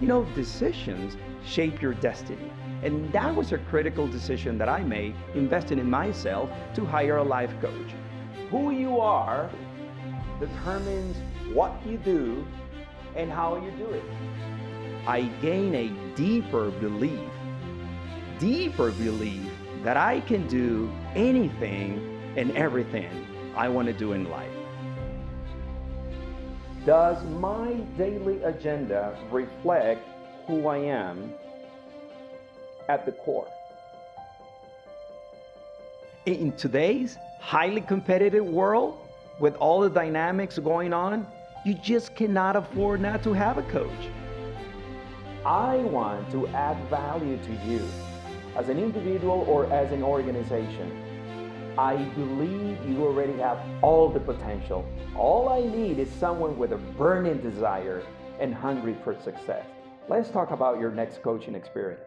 You know, decisions shape your destiny. And that was a critical decision that I made, investing in myself to hire a life coach. Who you are determines what you do and how you do it. I gain a deeper belief, deeper belief that I can do anything and everything I want to do in life. Does my daily agenda reflect who I am at the core? In today's highly competitive world, with all the dynamics going on, you just cannot afford not to have a coach. I want to add value to you as an individual or as an organization. I believe you already have all the potential. All I need is someone with a burning desire and hungry for success. Let's talk about your next coaching experience.